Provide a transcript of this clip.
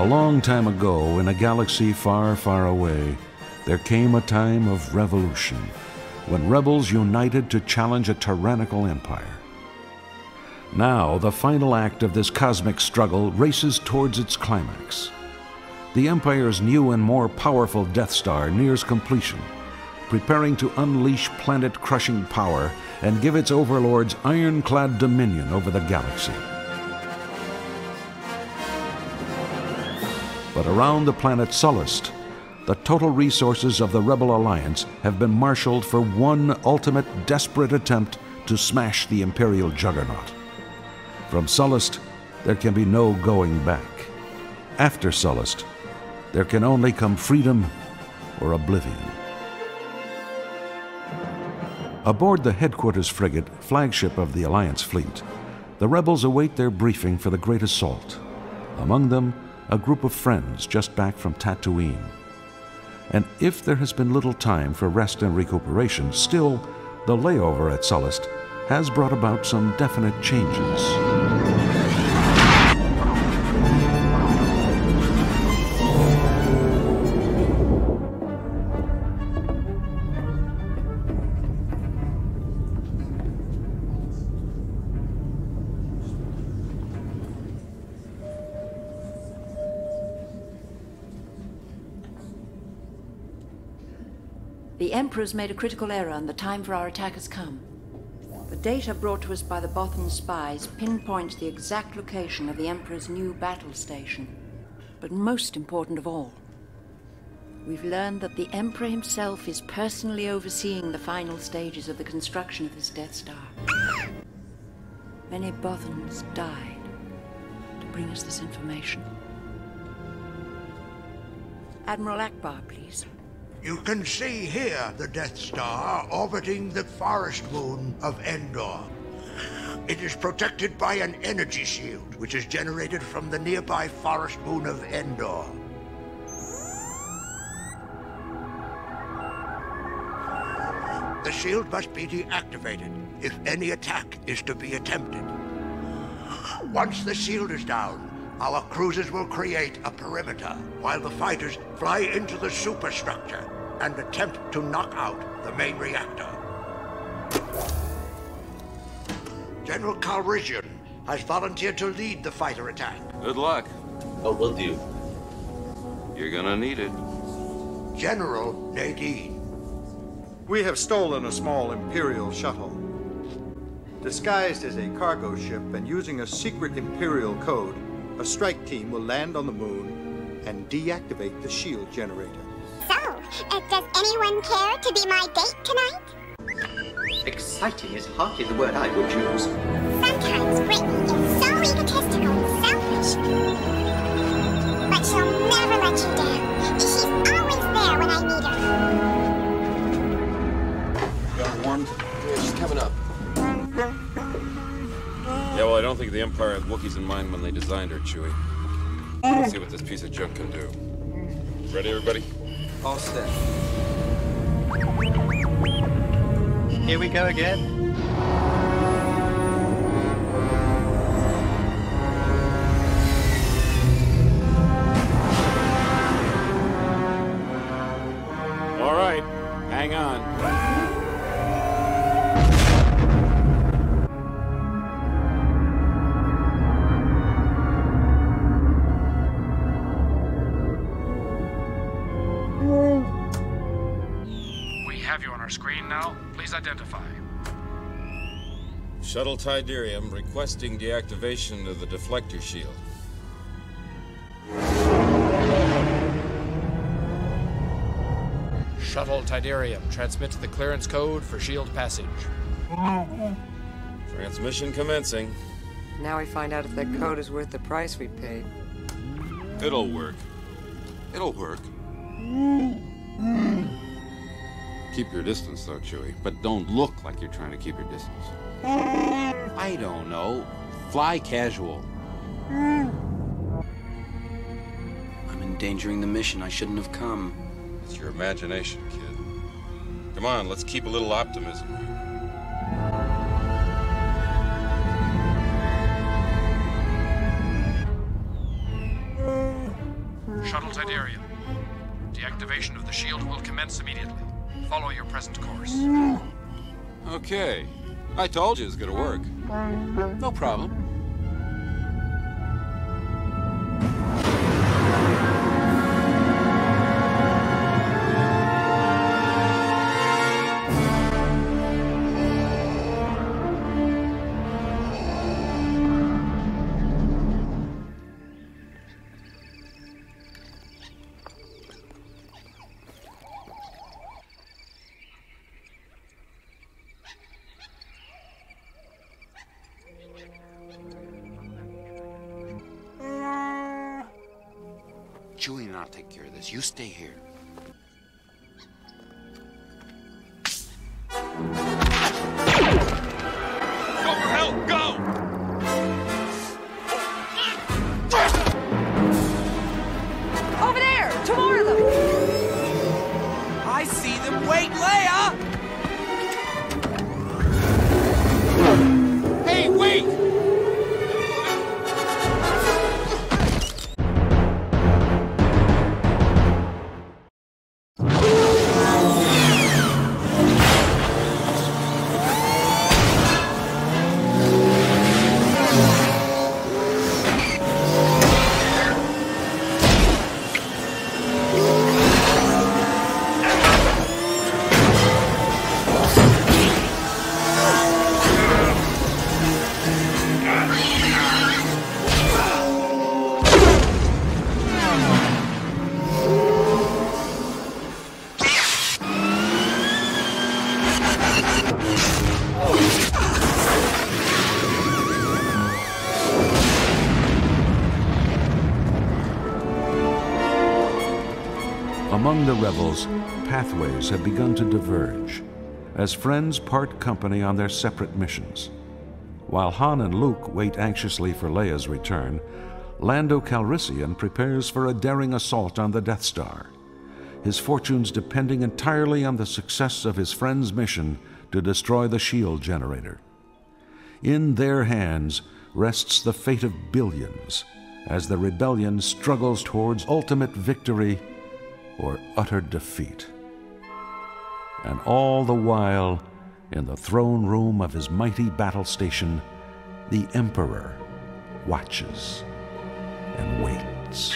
A long time ago, in a galaxy far, far away, there came a time of revolution when rebels united to challenge a tyrannical empire. Now, the final act of this cosmic struggle races towards its climax. The Empire's new and more powerful Death Star nears completion, preparing to unleash planet crushing power and give its overlords ironclad dominion over the galaxy. But around the planet Sullust, the total resources of the Rebel Alliance have been marshaled for one ultimate desperate attempt to smash the Imperial juggernaut. From Sullust, there can be no going back. After Sullust, there can only come freedom or oblivion. Aboard the headquarters frigate, flagship of the Alliance fleet, the rebels await their briefing for the Great Assault. Among them, a group of friends just back from Tatooine. And if there has been little time for rest and recuperation, still, the layover at Sullust has brought about some definite changes. The Emperor's made a critical error and the time for our attack has come. The data brought to us by the Bothan spies pinpoints the exact location of the Emperor's new battle station. But most important of all, we've learned that the Emperor himself is personally overseeing the final stages of the construction of his Death Star. Many Bothans died to bring us this information. Admiral Ackbar, please. You can see here the Death Star orbiting the forest moon of Endor. It is protected by an energy shield, which is generated from the nearby forest moon of Endor. The shield must be deactivated if any attack is to be attempted. Once the shield is down, our cruisers will create a perimeter while the fighters fly into the superstructure and attempt to knock out the main reactor. General Calrissian has volunteered to lead the fighter attack. Good luck. Oh, will do. You're gonna need it. General Madine. We have stolen a small Imperial shuttle. Disguised as a cargo ship and using a secret Imperial code, a strike team will land on the moon and deactivate the shield generator. So, uh, does anyone care to be my date tonight? Exciting is hardly the word I would choose. Sometimes Brittany is so egotistical and selfish. But she'll never let you down. She's always there when I need her. Got warmed? Yeah, she's coming up. Don't think the Empire had Wookiees in mind when they designed her, Chewie. Let's see what this piece of junk can do. Ready, everybody? All set. Here we go again. Have you on our screen now. Please identify. Shuttle Tydirium requesting deactivation of the deflector shield. Shuttle Tydirium transmit the clearance code for shield passage. Transmission commencing. Now we find out if that code is worth the price we paid. It'll work. It'll work. Keep your distance, though, Chewie. But don't look like you're trying to keep your distance. I don't know. Fly casual. I'm endangering the mission. I shouldn't have come. It's your imagination, kid. Come on, let's keep a little optimism. Tydirium. Deactivation of the shield will commence immediately. Follow your present course. Okay. I told you it was gonna work. No problem. Chewie and I'll take care of this. You stay here. Go for help! Go! Over there! Two more of them! I see them. Wait, Leia! Among the rebels, pathways have begun to diverge as friends part company on their separate missions. While Han and Luke wait anxiously for Leia's return, Lando Calrissian prepares for a daring assault on the Death Star, his fortunes depending entirely on the success of his friend's mission to destroy the shield generator. In their hands rests the fate of billions as the rebellion struggles towards ultimate victory or utter defeat. And all the while, in the throne room of his mighty battle station, the Emperor watches and waits.